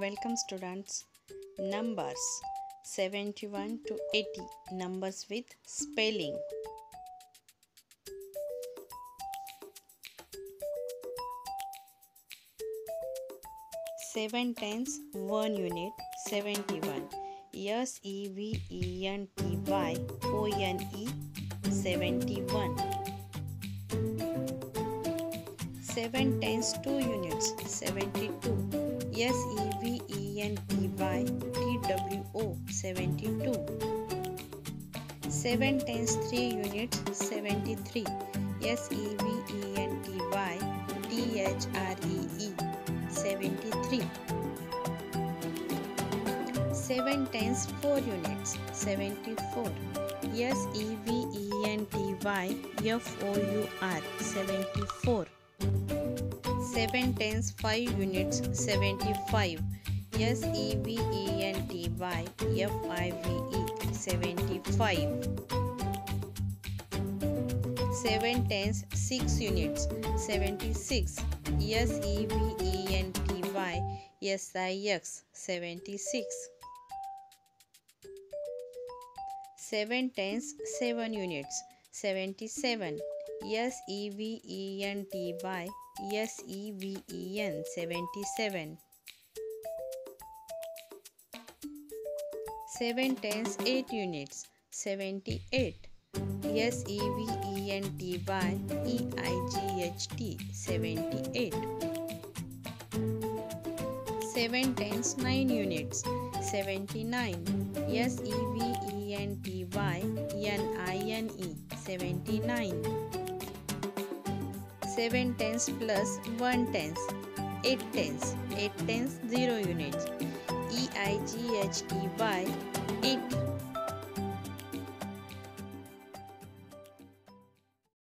Welcome students. Numbers 71 to 80 numbers with spelling. Seven times one unit seventy-one. S E V E N T Y O N E seventy-one. Seven times two units seventy-two. S E V E N T Y T W O 72. 7 times 3 units 73. S E V E N T Y T H R E E 73. 7 times 4 units 74. S E V E N T Y F O U R 74. 7 times 5 units 75 S E V E N T Y F I V E 75 7 times 6 units 76 S E V E N T Y S I X 76 7 times 7 units 77 S E V E N T Y S E V E N 77 7 times 8 units 78 S E V E N T Y E I G H T 78 7 times 9 units 79 S E V E N T Y N I N E 79 7 tens plus 1 tens 8 tens 8 tens 0 units. E I G H T Y